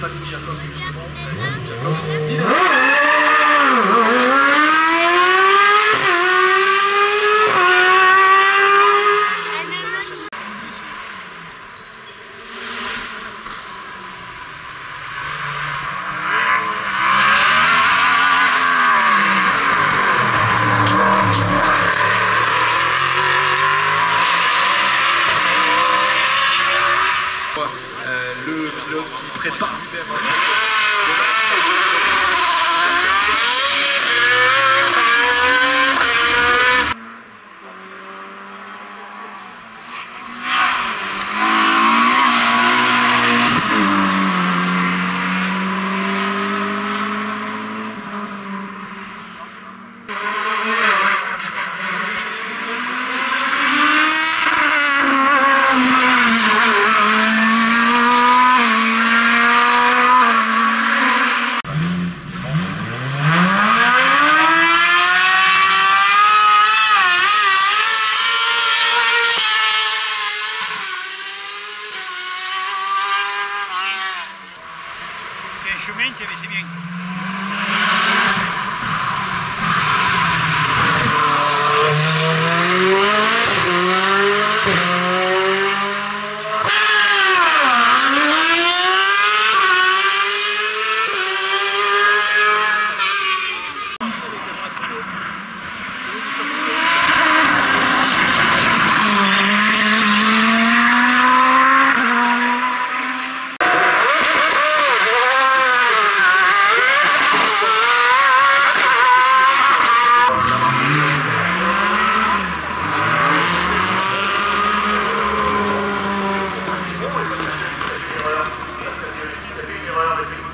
famille Jacob, justement. Jacob.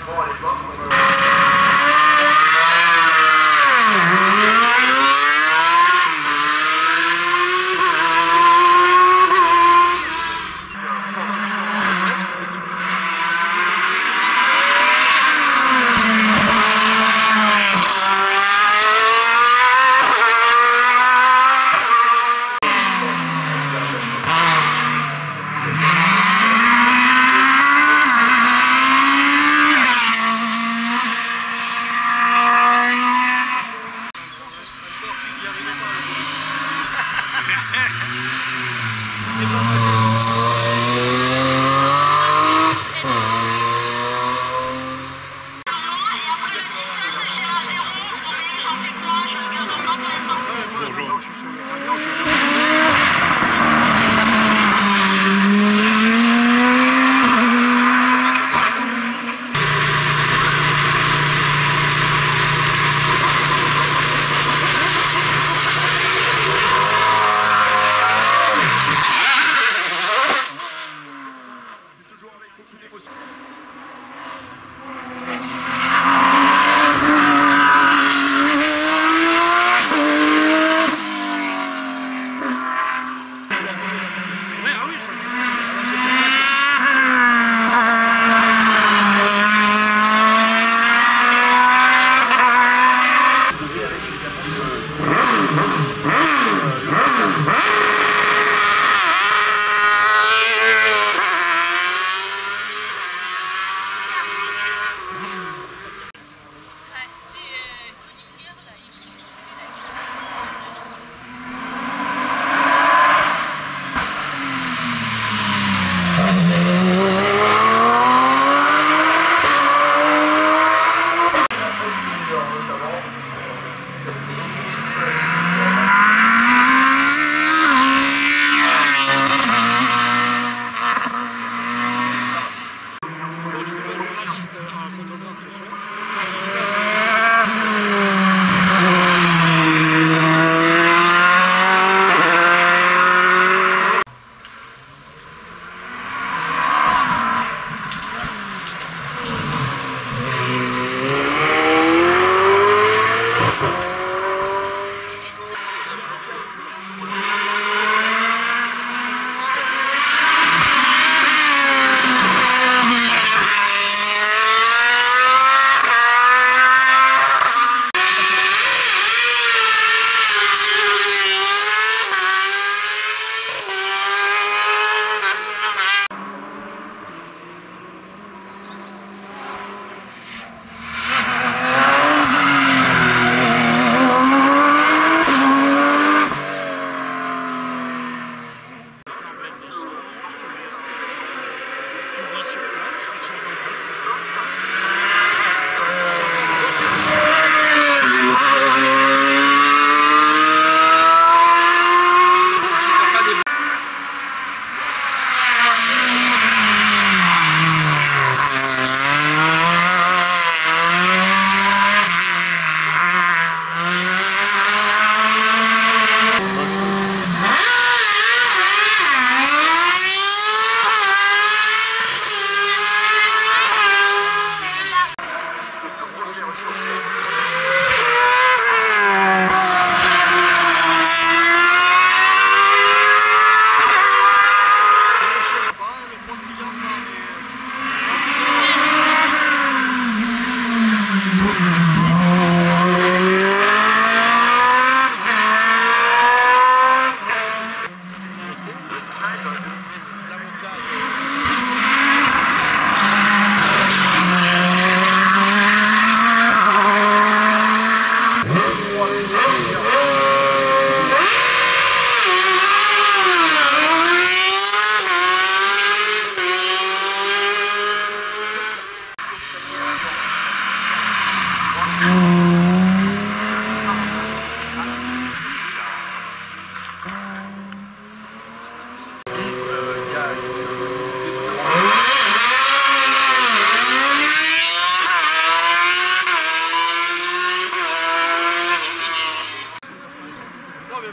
morning,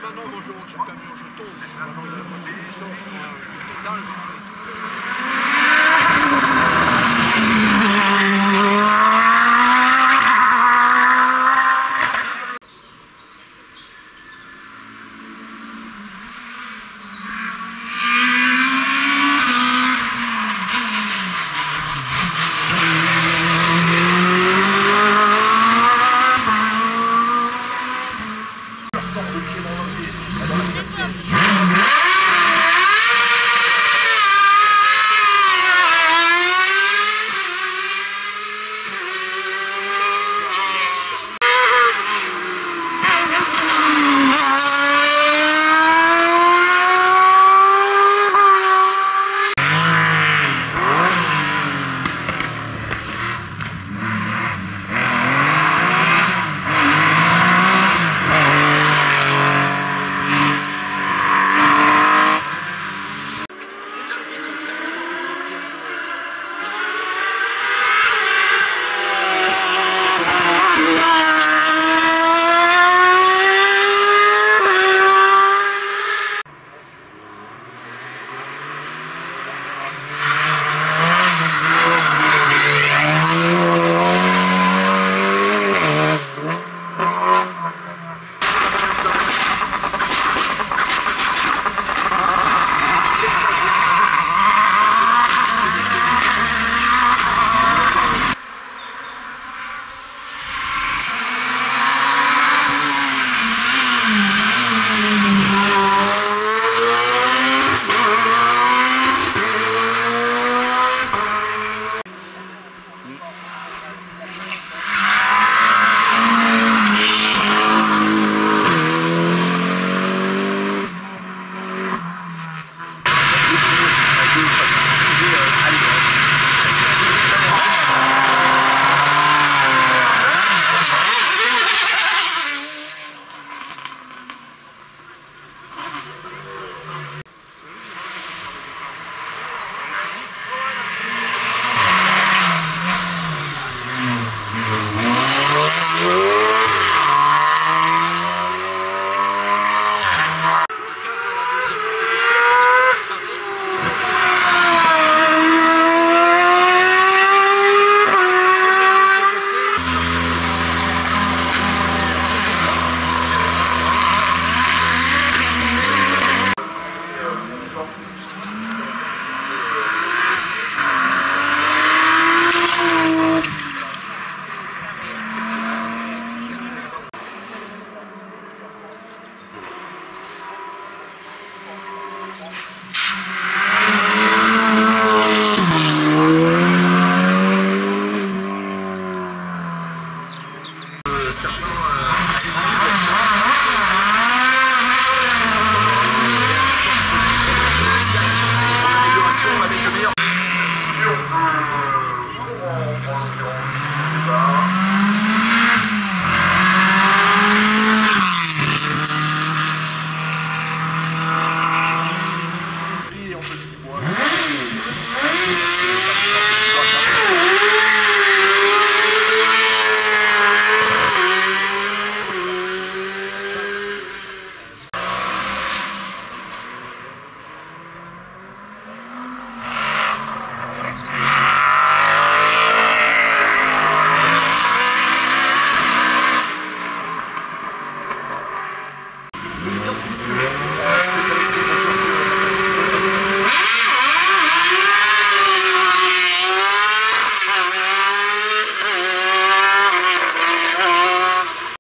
maintenant moi je monte sur le camion, je tombe. Maintenant il n'y a pas de total. desató